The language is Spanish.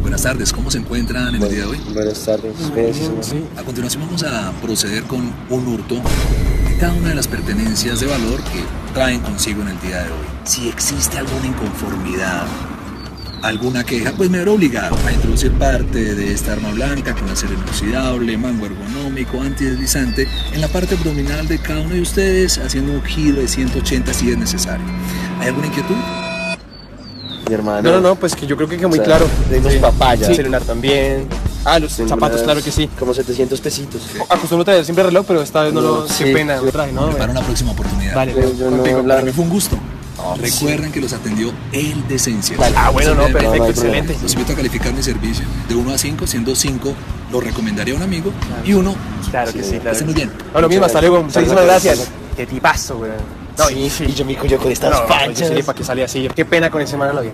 Buenas tardes, ¿cómo se encuentran en el día de hoy? Buenas tardes. Bien, A continuación vamos a proceder con un hurto de cada una de las pertenencias de valor que traen consigo en el día de hoy. Si existe alguna inconformidad, alguna queja, pues me veré obligado a introducir parte de esta arma blanca con acero inoxidable, mango ergonómico, antideslizante en la parte abdominal de cada uno de ustedes, haciendo un giro de 180 si es necesario. ¿Hay alguna inquietud? Mi hermano. No, no, no, pues que yo creo que quedó muy O sea, claro. de unos papayas. Sí. celular también. Ah, los Tengo zapatos, unas- claro que sí. Como 700 pesitos. Acostumbro traer siempre reloj, pero esta vez no, No, lo... sí. Qué pena, lo traje, ¿no? Para una próxima oportunidad. Vale, Pero yo no contigo. la- Para mí fue un gusto. Recuerden que los atendió el decencia. Ah, bueno, no, perfecto, no hay excelente. Los invito a calificar mi servicio de 1 a 5, siendo 5 lo recomendaría a un amigo y 1 Claro que sí, claro. Estén muy bien. No, lo mismo, hasta luego. Muchísimas gracias. gracias. Qué tipazo, güey. No, y Y yo me cuyo con estas no, yo panchas. sería para que salía así. Qué pena con ese man, lo vi.